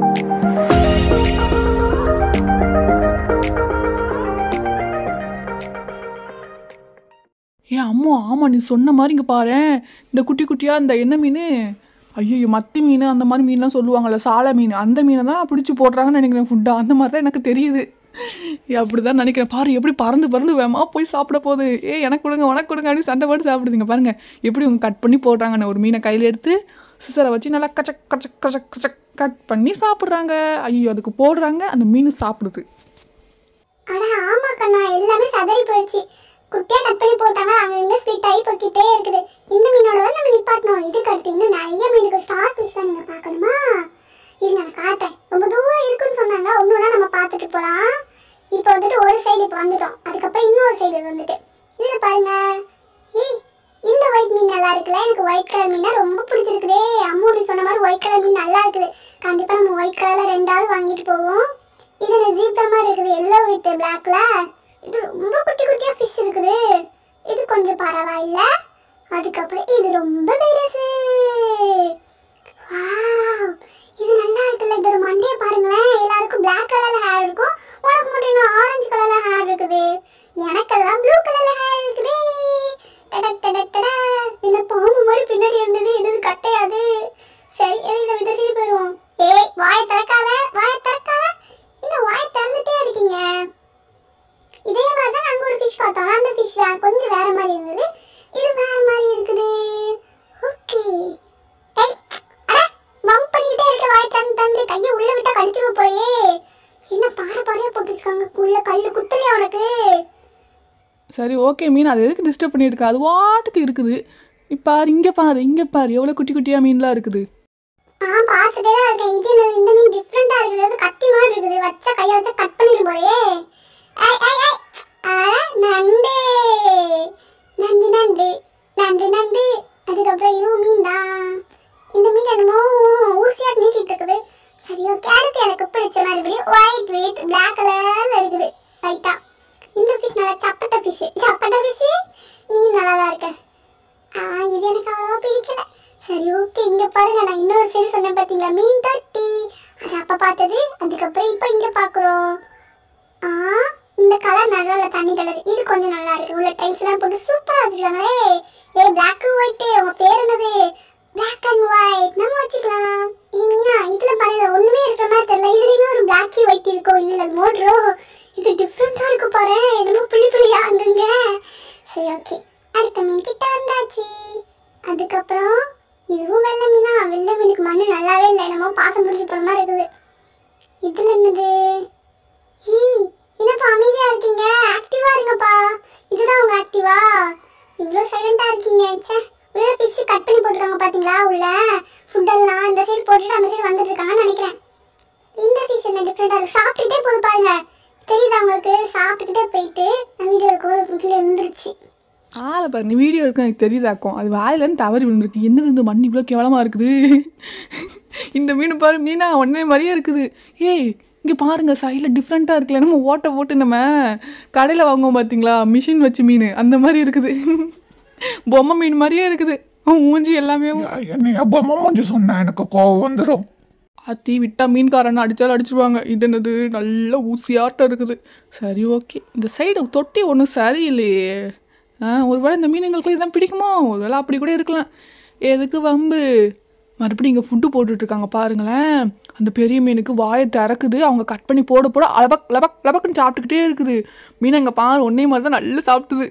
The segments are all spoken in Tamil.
ஏ அம்மா ஆமாம் நீ சொன்ன மாதிரி இங்கே பாரு. இந்த குட்டி குட்டியாக இந்த என்ன மீன்? ஐயோ மத்தி மீன் அந்த மாதிரி மீன்லாம் சொல்லுவாங்கள்ல சாலை மீன் அந்த மீனை தான் பிடிச்சி போடுறாங்கன்னு நினைக்கிறேன் ஃபுட்டாக அந்த மாதிரி தான் எனக்கு தெரியுது. அப்படி தான் நினைக்கிறேன். பாரு எப்படி பறந்து பறந்து வேமா போய் சாப்பிட போகுது. ஏ எனக்கு கொடுங்க உனக்கு கொடுங்க அப்படின்னு சண்டை போட்டு சாப்பிடுதுங்க. பாருங்கள் எப்படி இவங்க கட் பண்ணி போடுறாங்கன்னு ஒரு மீனை கையில் எடுத்து சிசரை வச்சு நல்லா கச்சக் கச்சக் கச்சக் கச்சக் கட் பண்ணி சாப்பிட்றாங்க. ஐயோ அதுக்கு போடுறாங்க. அந்த மீன் சாப்பிடுது. அட ஆமா கண்ணா எல்லாமே சதறி போயிடுச்சு. குட்டியா கட் பண்ணி போட்டாங்க. அங்க இங்க ஸ்பிட் ஆகி போய்க்கிட்டே இருக்குது. இந்த மீனோட தான் நம்ம நிப்பாட்டணும். இதுக்கு அடுத்து இன்னும் நிறைய மீனுக்கு ஸ்டார் ஃபிஷ் நீங்க பார்க்கணுமா? இது நான் காட்டுறேன். ரொம்ப தூரம் இருக்குன்னு சொன்னாங்க. ஒன்னொன்னா நம்ம பார்த்துட்டு போகலாம். இப்போ வந்துட்டு ஒரு சைடு இப்போ வந்துட்டோம். அதுக்கப்புறம் இன்னொரு சைடு வந்துட்டு. இதுல பாருங்க. நல்லா இருக்குல்ல? எனக்கு ஒயிட் கலர் மீனா ரொம்ப பிடிச்சிருக்குதே. அம்மூடி சொன்ன மாதிரி ஒயிட் கலர் மீன் நல்லா இருக்குது. கண்டிப்பாக நம்ம ஒயிட் கலரில் ரெண்டாவது வாங்கிட்டு போவோம். இது என்ன ஜீப்ரா மாதிரி இருக்குது எல்லோ வித் பிளாக்ல இது ரொம்ப குட்டி குட்டியாக ஃபிஷ் இருக்குது. இது கொஞ்சம் பரவாயில்ல. அதுக்கப்புறம் இது ரொம்ப பெருசு. மாதிரி பின்னாடி இருந்தது என்னது கட்டையாது சரி எதை இந்த வித போயிடுவோம் ஏய் வாயை திறக்காத வாயை திறக்காத. என்ன வாயை திறந்துட்டே இருக்கீங்க? இதே மாதிரி தான் நாங்கள் ஒரு ஃபிஷ் பார்த்தோம். அந்த ஃபிஷ் கொஞ்சம் வேற மாதிரி இருந்தது. இது வேற மாதிரி இருக்குது. ஓகே ஏய் அட மம் பண்ணிட்டே இருக்க வாய் திறந்து திறந்து. கையை உள்ள விட்டா கடிச்சிருவ போலயே. என்ன பாறை பாறையா போட்டு வச்சிருக்காங்க உள்ள கல்லு குத்தலையா உனக்கு? சரி ஓகே மீன் அது எதுக்கு டிஸ்டர்ப் பண்ணிட்டு இருக்கு அது வாட்டுக்கு இருக்குது. பாரு இங்கே பாரு இங்கே பாரு எவ்வளோ குட்டி குட்டியாக மீன்லாம் இருக்குது. ஆ பார்த்துட்டே தான் இருக்கேன். இது என்னது இந்த மீன் டிஃப்ரெண்டா இருக்குது. அது கத்தி மாதிரி இருக்குது. வச்ச கையை வச்சா கட் பண்ணிடும் போலயே. ஐ ஐ ஐ அட நண்டு. நண்டு நண்டு. நண்டு நண்டு. அதுக்கப்புறம் இதுவும் மீன் தான் இந்த மீன் என்னமோ ஊசியா நீட்டிட்டு இருக்குது. சரி ஓகே அடுத்து எனக்கு பிடிச்ச மாதிரி ஒயிட் வித் பிளாக் கலர்ல இருக்குது. லைட்டா இந்த ஃபிஷ் நல்லா சப்பட்ட ஃபிஷ் சப்பட்ட ஃபிஷ் நீ நல்லா தான் இருக்க. இது எனக்கு அவ்வளவா பிடிக்கல. சரி ஓகே இங்க பாருங்க நான் இன்னொரு சைடு சொன்னேன் பாத்தீங்களா? மீன் தொட்டி. அது அப்ப பார்த்தது அதுக்கப்புறம் இப்போ இங்க பாக்குறோம். ஆ இந்த கலர் நல்லா இல்ல தண்ணி கலர் இது கொஞ்சம் நல்லா இருக்கு. உள்ள டைல்ஸ் எல்லாம் போட்டு சூப்பரா வச்சிருக்காங்க. ஏ பிளாக் அண்ட் ஒயிட் உங்க பேர் என்னது? பாசம் மாதிரி இருக்குது இதுல என்னது? ஈ என்னப்பா அமைதியா இருக்கீங்க? ஆக்டிவா இருங்கப்பா. இதுதான் உங்க ஆக்டிவா? இவ்வளோ சைலண்டா இருக்கீங்க. ச்சே உள்ள ஃபிஷ் கட் பண்ணி போட்டுருக்காங்க பாத்தீங்களா உள்ள? ஃபுட்டெல்லாம் இந்த சைடு போட்டுட்டு அந்த சைடு வந்துட்டு இருக்காங்கன்னு நினைக்கிறேன். இந்த ஃபிஷ் என்ன டிஃப்ரெண்டா இருக்கு? சாப்பிட்டுட்டே போது பாருங்க. தெரியுதா உங்களுக்கு? சாப்பிட்டுக்கிட்டே போயிட்டு நான் வீடியோ இருக்கும் கீழே இருந்துருச்சு ஆளை பாரு நீ வீடியோ எடுக்க எனக்கு தெரியுதாக்கும்? அது வாயிலேருந்து தவறி விழுந்துருக்கு. என்னது இந்த மண் இவ்வளோ கேவலமாக இருக்குது. இந்த மீன் பாரு மீனா ஒன்றே மாதிரியே இருக்குது. ஏய் இங்கே பாருங்க சைடில் டிஃப்ரெண்ட்டாக இருக்குல்ல. நம்ம ஓட்டை போட்டு நம்ம கடையில் வாங்குவோம் பார்த்தீங்களா மிஷின் வச்சு மீன். அந்த மாதிரி இருக்குது. பொம்மை மீன் மாதிரியே இருக்குது. மூஞ்சி எல்லாமே என்னைய பொம்மை மூஞ்சி சொன்னா? எனக்கு கோவம் வந்துடும் அத்தி விட்டா மீன்காரன் அடித்தாலும் அடிச்சிருவாங்க. இது என்னது? நல்ல ஊசியாட்டம் இருக்குது. சரி ஓகே இந்த சைடு தொட்டி ஒன்றும் சரியில்லையே. ஆ ஒருவேளை இந்த மீனுங்களுக்கு இதுதான் பிடிக்குமோ? ஒருவேளை அப்படி கூட இருக்கலாம். எதுக்கு வம்பு? மறுபடியும் இங்கே ஃபுட்டு போட்டுட்ருக்காங்க பாருங்களேன். அந்த பெரிய மீனுக்கு வாயை திறக்குது. அவங்க கட் பண்ணி போட போட லபக் லபக் லபக்குன்னு சாப்பிட்டுக்கிட்டே இருக்குது. மீன் அங்கே பாரு ஒன்னே மாதிரி தான் நல்லா சாப்பிட்டுது.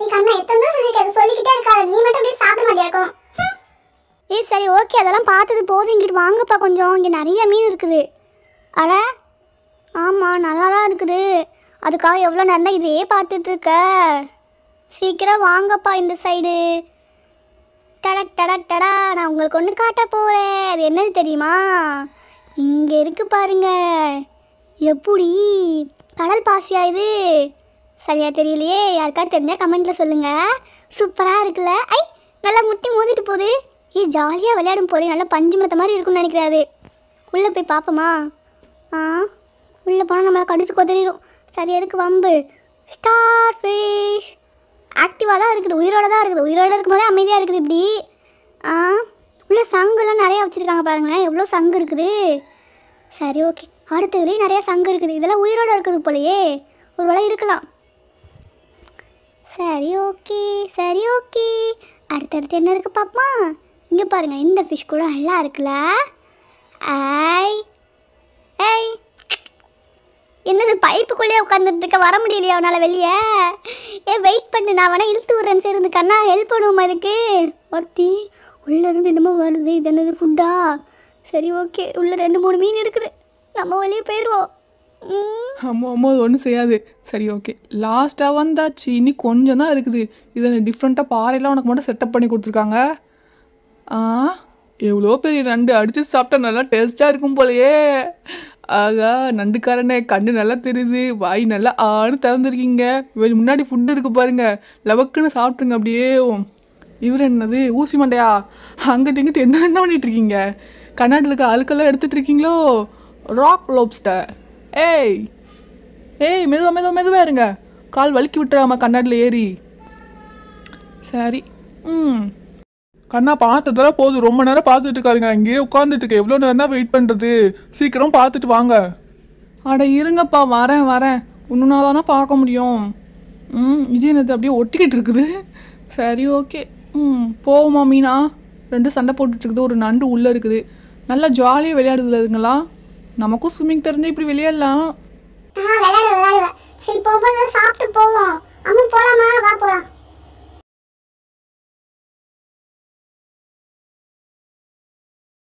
நீ கண்ணா எத்தனை தான் சொல்லிருக்க சொல்லிக்கிட்டே இருக்காது. நீ மட்டும் அப்படியே சாப்பிட மாட்டியாக்கும் ஏய் சரி ஓகே அதெல்லாம் பார்த்தது போதும். இங்கிட்டு வாங்கப்பா கொஞ்சம். இங்கே நிறைய மீன் இருக்குது. அட ஆமாம் நல்லா தான் இருக்குது. அதுக்காக எவ்வளோ நேரம் பார்த்துட்டு இருக்க சீக்கிரம் வாங்கப்பா இந்த சைடு டட டட டடா நான் உங்களுக்கு ஒன்று காட்ட போகிறேன் அது என்னது தெரியுமா? இங்கே இருக்கு பாருங்க. எப்படி? கடல் பாசியா இது? சரியாக தெரியலையே. யாருக்காவது தெரிஞ்சால் கமெண்ட்டில் சொல்லுங்கள் சூப்பராக இருக்குல்ல. ஐ நல்லா முட்டி மோதிட்டு போகுது. ஏ ஜாலியாக விளையாடும் போலே. நல்லா பஞ்சு மத்த மாதிரி இருக்கும்னு நினைக்கிறாரு. உள்ளே போய் பார்ப்போமா ஆ உள்ளே போனால் நம்மளை கடிச்சு கொதறிடும் சரி எதுக்கு வம்பு? ஸ்டார் ஃபிஷ் ஆக்டிவாக தான் இருக்குது உயிரோட தான் இருக்குது. உயிரோட இருக்கும்போதே அமைதியாக இருக்குது இப்படி. ஆ உள்ள சங்குலாம் நிறையா வச்சுருக்காங்க பாருங்களேன். எவ்வளோ சங்கு இருக்குது. சரி ஓகே அடுத்ததுலேயும் நிறைய சங்கு இருக்குது. இதெல்லாம் உயிரோட இருக்குது போலையே. ஒரு வேளை இருக்கலாம். சரி ஓகே சரி ஓகே அடுத்தடுத்து என்ன இருக்குது பாப்பா இங்கே பாருங்கள் இந்த ஃபிஷ் கூட நல்லா இருக்குல்ல. பைப்புக்குள்ளேயே உட்காந்துட்டு இருக்க வர முடியலையா அவனால் வெளியே. ஏ வெயிட் பண்ணு நான் வேணா இழுத்து விட்றேன் சரி கண்ணா ஹெல்ப் பண்ணுவோமா இதுக்கு? ஒருத்தி உள்ளே இருந்து என்னமோ வருது இது என்னது ஃபுட்டா சரி ஓகே உள்ளே ரெண்டு மூணு மீன் இருக்குது. நம்ம வெளியே போயிடுவோம். ம். அம்மா அம்மா அது ஒன்றும் செய்யாது. சரி ஓகே லாஸ்ட்டாக வந்தாச்சு இனி கொஞ்சம் தான் இருக்குது. இதை டிஃப்ரெண்ட்டாக பாறையெல்லாம் உனக்கு மட்டும் செட்டப் பண்ணி கொடுத்துருக்காங்க. ஆ? எவ்வளோ பெரிய நண்டு அடித்து சாப்பிட்டா நல்லா டேஸ்ட்டாக இருக்கும் போலயே. ஆகா நண்டுக்காரனே கண்ணு நல்லா தெரியுது வாய் நல்லா ஆன்னு திறந்துருக்கீங்க. முன்னாடி ஃபுட்டு இருக்குது பாருங்கள் லவக்குன்னு சாப்பிட்ருங்க அப்படியே. இவர் என்னது? ஊசி மண்டையா? அங்கிட்டு இங்கிட்டு என்ன என்ன பண்ணிகிட்ருக்கீங்க இருக்கீங்க? கண்ணாடியில் இருக்க அழுக்கெல்லாம் எடுத்துகிட்டு இருக்கீங்களோ? ராக் லோப்ஸ்டர் ஏய் ஏய் மெதுவா மெதுவா மெதுவா இருங்க. கால் வலிக்கி விட்டுறாமா கண்ணாடியில் ஏறி. சரி. ம். கண்ணா பார்த்ததெல்லாம் போதும். ரொம்ப நேரம் பார்த்துட்டு இருக்காதுங்க. இங்கேயே உட்காந்துட்டு இருக்க. எவ்வளோ நேரம் தான் வெயிட் பண்ணுறது சீக்கிரம் பார்த்துட்டு வாங்க. அட இருங்கப்பா. வரேன் வரேன். இன்னும் தானே பார்க்க முடியும். ம் இது என்னது? அப்படியே ஒட்டிக்கிட்டு இருக்குது. சரி ஓகே. ம் போவோமா மீனா? ரெண்டு சண்டை போட்டுட்டு இருக்குது. ஒரு நண்டு உள்ளே இருக்குது. நல்லா ஜாலியாக விளையாடுதுல இதுங்களா? நமக்கும் ஸ்விம்மிங் தெரிஞ்சு இப்படி விளையாடலாம். ஆ விளையாடு விளையாடுவேன் சரி போகும்போது சாப்பிட்டு போவோம். அம்மா போலாமா? வா போலாம்.